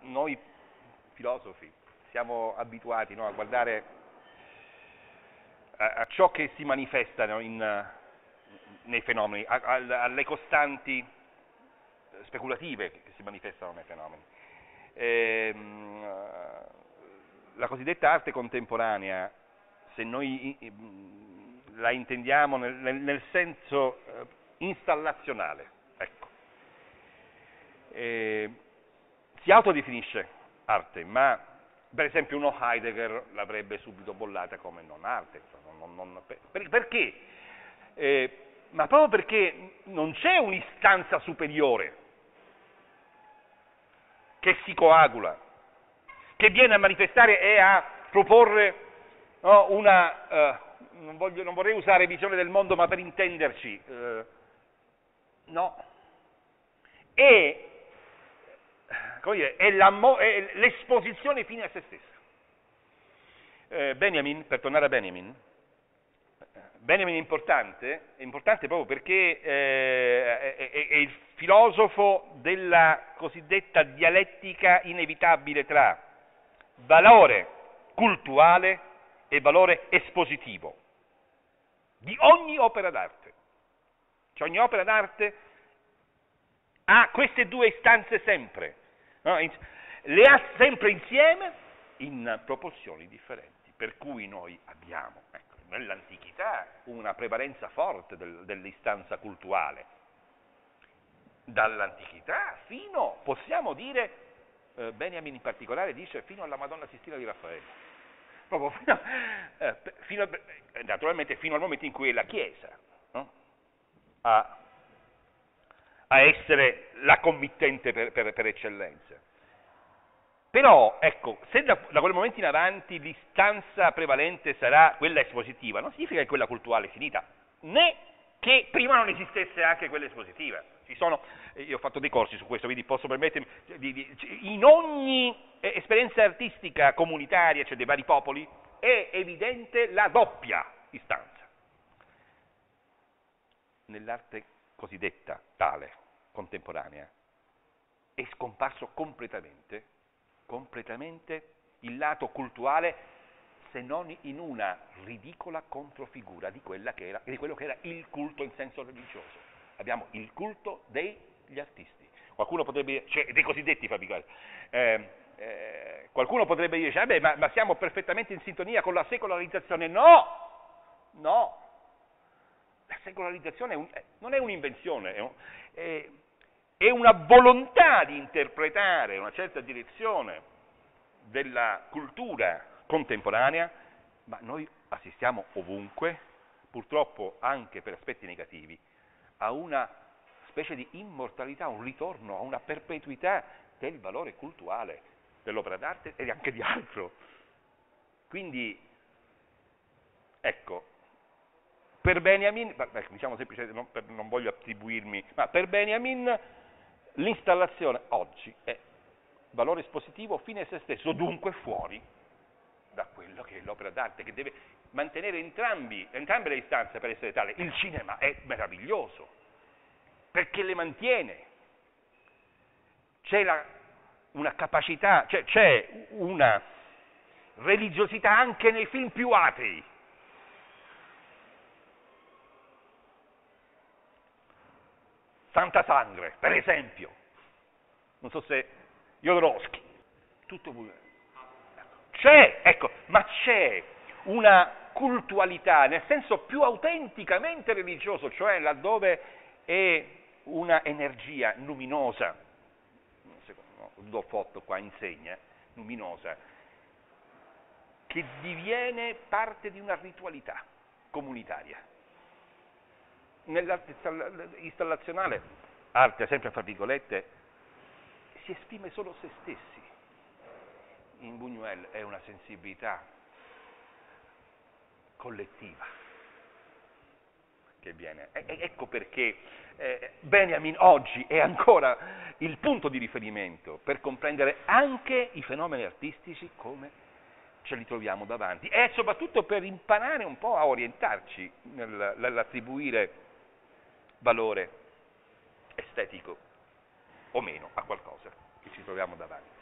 noi filosofi siamo abituati no, a guardare a, a, ciò che si manifesta in, nei fenomeni, a, alle costanti speculative che si manifestano nei fenomeni. E, ehm, la cosiddetta arte contemporanea, se noi la intendiamo nel, nel senso eh, installazionale, ecco, e, si autodefinisce arte, ma per esempio uno Heidegger l'avrebbe subito bollata come non arte. Non, non, per, perché? Eh, ma proprio perché non c'è un'istanza superiore che si coagula, che viene a manifestare e a proporre no, una, eh, non, voglio, non, vorrei usare visione del mondo, ma per intenderci, eh, no, è, dire, è, la, è l'esposizione fine a se stessa. Eh, Benjamin, per tornare a Benjamin, Benjamin è importante, è importante proprio perché eh, è, è, è, il filosofo della cosiddetta dialettica inevitabile tra valore cultuale e valore espositivo di ogni opera d'arte. Cioè ogni opera d'arte ha queste due istanze sempre, no? le ha sempre insieme in proporzioni differenti, per cui noi abbiamo ecco, nell'antichità una prevalenza forte del, dell'istanza cultuale. Dall'antichità fino, possiamo dire, eh, Benjamin in particolare dice, fino alla Madonna Sistina di Raffaele. Proprio fino, eh, fino naturalmente fino al momento in cui la Chiesa no? a, a, essere la committente per, per, per eccellenza. Però, ecco, se da, da, quel momento in avanti l'istanza prevalente sarà quella espositiva, non significa che quella culturale è finita, né che prima non esistesse anche quella espositiva. Sono, io ho fatto dei corsi su questo, quindi posso permettermi, di, di, in ogni esperienza artistica comunitaria, cioè dei vari popoli, è evidente la doppia istanza. Nell'arte cosiddetta tale, contemporanea, è scomparso completamente completamente il lato cultuale se non in una ridicola controfigura di, era, di, quello che era il culto in senso religioso. Abbiamo il culto degli artisti. Qualcuno potrebbe dire, cioè dei cosiddetti fabbricati, eh, eh, qualcuno potrebbe dire, cioè, ma, ma, siamo perfettamente in sintonia con la secolarizzazione. No, no, la secolarizzazione è un, eh, non è un'invenzione, è, un, è, e una volontà di interpretare una certa direzione della cultura contemporanea, ma noi assistiamo ovunque, purtroppo anche per aspetti negativi, a una specie di immortalità, un ritorno a una perpetuità del valore culturale dell'opera d'arte e anche di altro. Quindi, ecco, per Benjamin, diciamo semplicemente, non, voglio attribuirmi, ma per Benjamin L'installazione oggi è valore espositivo fine a se stesso, dunque fuori da quello che è l'opera d'arte, che deve mantenere entrambi, entrambe le istanze per essere tale. Il cinema è meraviglioso, perché le mantiene. C'è la, una capacità, cioè c'è una religiosità anche nei film più atei. Santa Sangre, per esempio, non so se Jodorowsky, tutto c'è, ecco, ma c'è una cultualità nel senso più autenticamente religioso, cioè laddove è una energia luminosa, secondo Rudolf qua insegna, luminosa, che diviene parte di una ritualità comunitaria nell'arte installazionale, arte sempre fra virgolette, si esprime solo se stessi. In Buñuel è una sensibilità collettiva che viene. E, ecco perché eh, Benjamin oggi è ancora il punto di riferimento per comprendere anche i fenomeni artistici come ce li troviamo davanti e soprattutto per imparare un po' a orientarci nel, nell'attribuire valore estetico o meno a qualcosa che ci troviamo davanti.